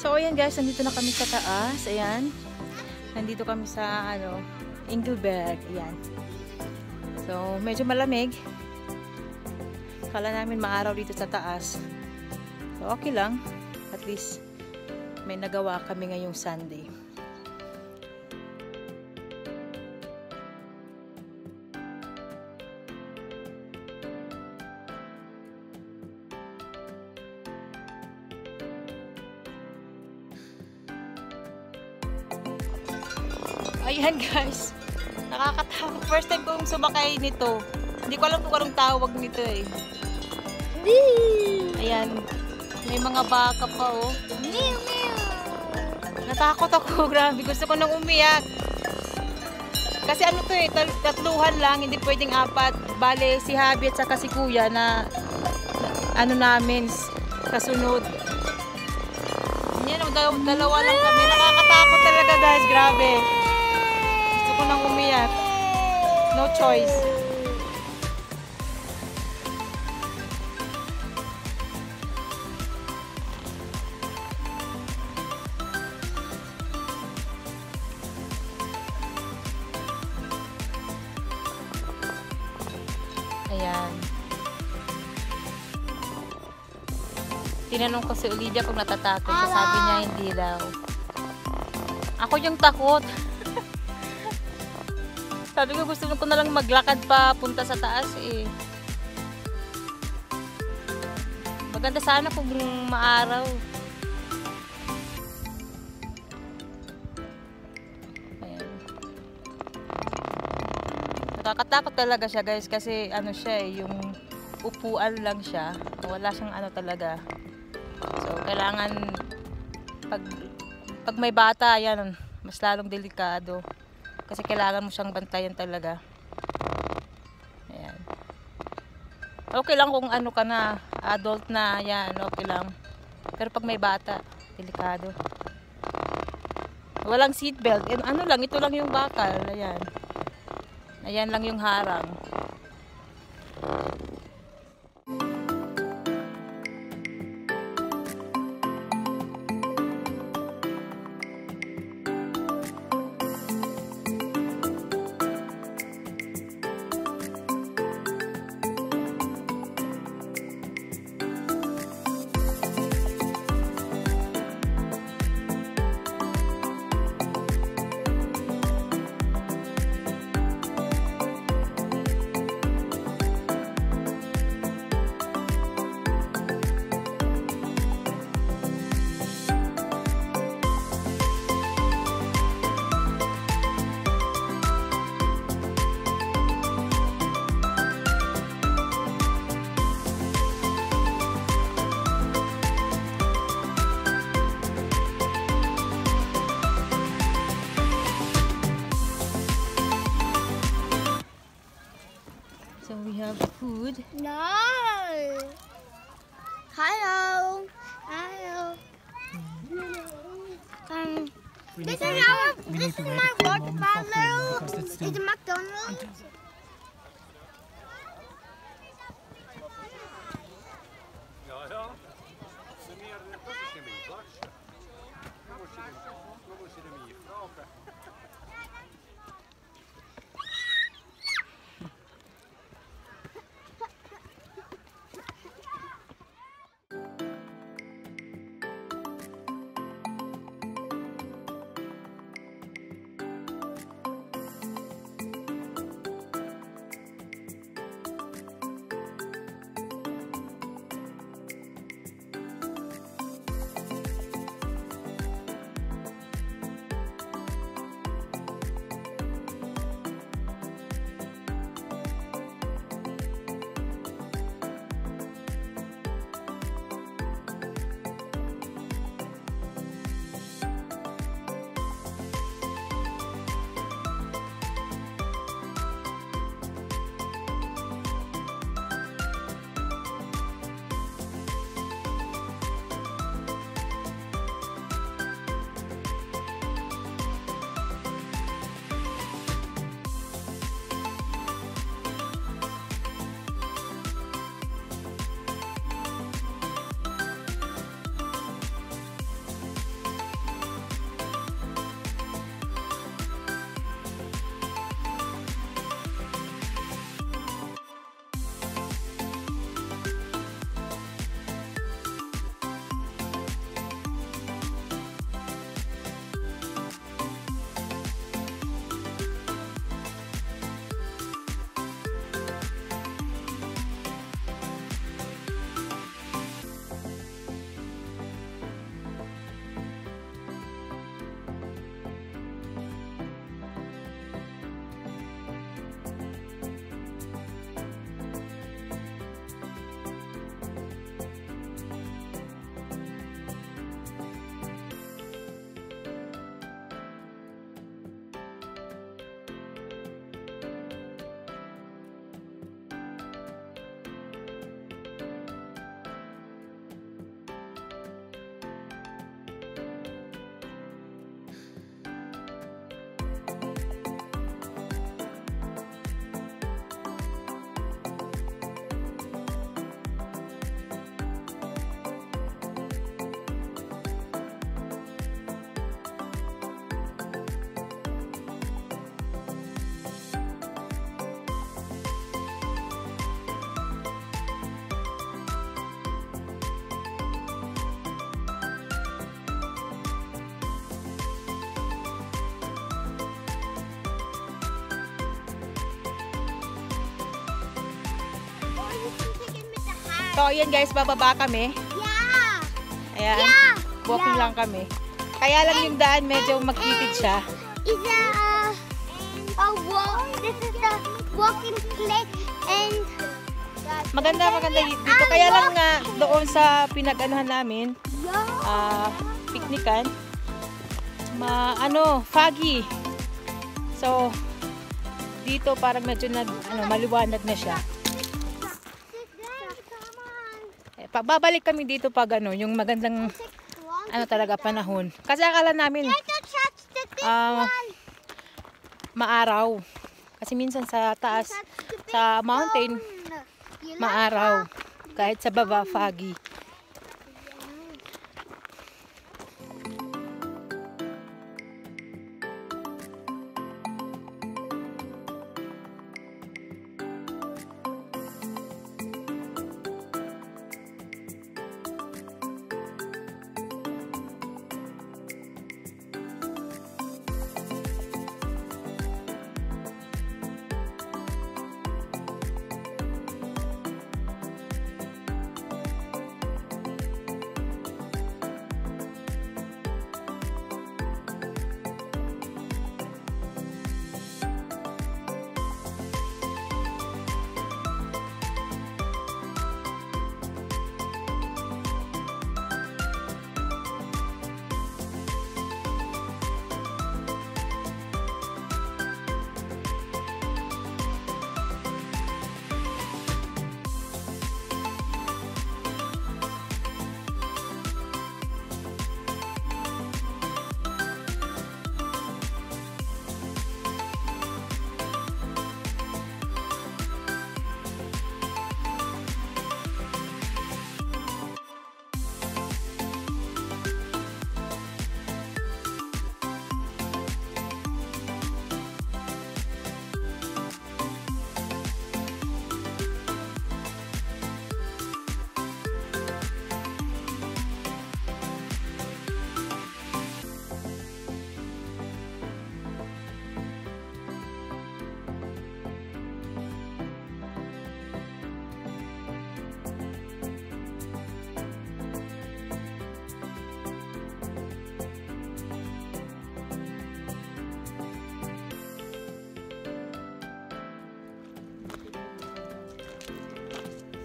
So, ayan guys, nandito na kami sa taas. Ayan. Nandito kami sa, ano, Engelberg. Ayan. So, medyo malamig. Kala namin maaraw dito sa taas. So, okay lang. At least, may nagawa kami ngayong Sunday. Ayan guys. Nakakatakot. First time kong sumakay nito. Hindi ko alam kung anong tawag nito eh. Ayan. May mga baka pa oh. Natakot ako. Grabe. Gusto ko nang umiyak. Kasi ano to eh, tatluhan lang, hindi pwedeng apat. Bale, si Habi at saka si Kuya na, na- ano namin, kasunod. Yan, oh, dalawa, dalawa lang kami. Nakakatakot talaga guys, grabe. Gusto ko nang umiyak. No choice. Ayan. Tinanong ko si Olivia kung natatakot. Sabi niya hindi daw. Ako yung takot. Sabi ko gusto ko na lang maglakad pa punta sa taas eh. Maganda sana kung maaraw. Ayan. Nakakatakot talaga siya guys kasi ano siya eh, yung upuan lang siya. Wala siyang ano talaga. So kailangan pag pag may bata, yan, mas lalong delikado. Kasi kailangan mo siyang bantayan talaga. Ayan. Okay lang kung ano ka na, adult na, yan, okay lang. Pero pag may bata, delikado. Walang seatbelt. Eh, ano lang, ito lang yung bakal. Ayan. Ayan lang yung harang. food? No. Hello. Hello. Um, this is our, this is my watermelon. It's McDonald's. So, ayan guys, bababa kami. Yeah. Ayan. Yeah. Walking Yeah. lang kami. Kaya lang yung daan medyo magtitid siya. Is a uh, a walk? This is the walking place and. Maganda, maganda dito. Kaya lang nga doon sa pinag-anuhan namin, ah, piknikan, ma, ano, foggy. So, dito parang medyo nag, ano, maliwanag na siya. On. Eh, pa- babalik kami dito pag ano, yung magandang ano talaga panahon. Kasi akala namin one. maaraw. Kasi minsan sa taas, sa mountain, maaraw. Kahit sa baba, foggy.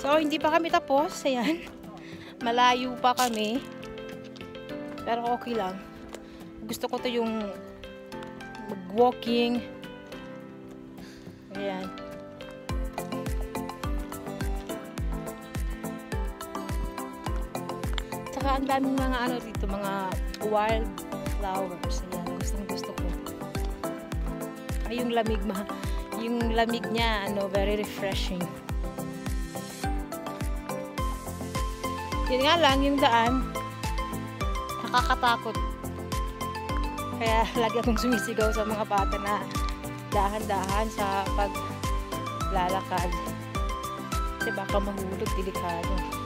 So, hindi pa kami tapos. Ayan. Malayo pa kami. Pero okay lang. Gusto ko to yung mag-walking. Ayan. Tsaka ang daming mga ano dito, mga wild flowers. Ayan, gustong gusto ko. Ay, yung lamig ma yung lamig niya, ano, very refreshing. Yun nga lang, yung daan, nakakatakot. Kaya lagi akong sumisigaw sa mga bata na dahan-dahan sa paglalakad. Kasi baka mahulog, delikado.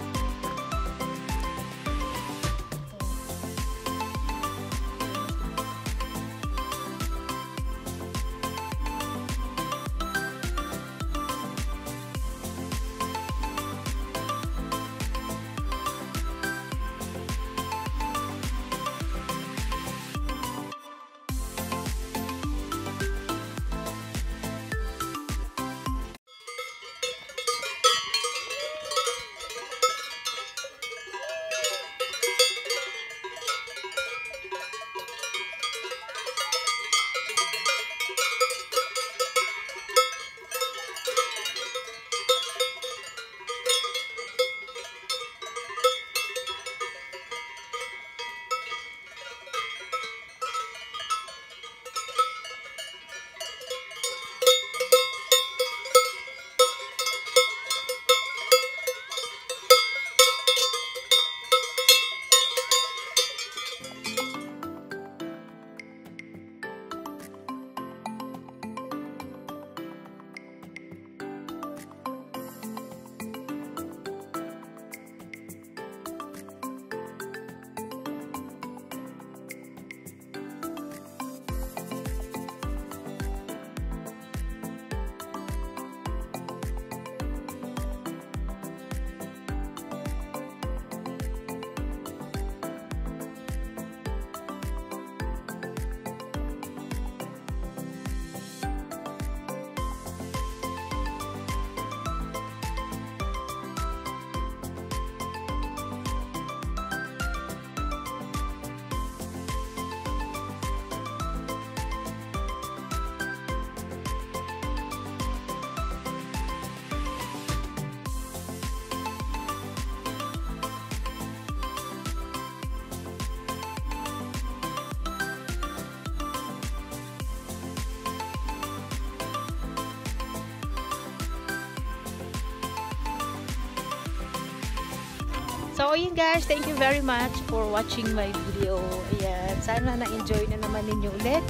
So, yun guys, thank you very much for watching my video. Ayan, sana na-enjoy na naman ninyo ulit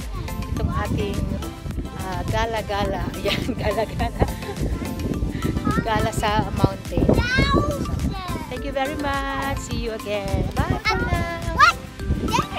itong ating ah, gala-gala. Ayan, gala-gala. Gala sa mountain. Thank you very much. See you again. Bye for now.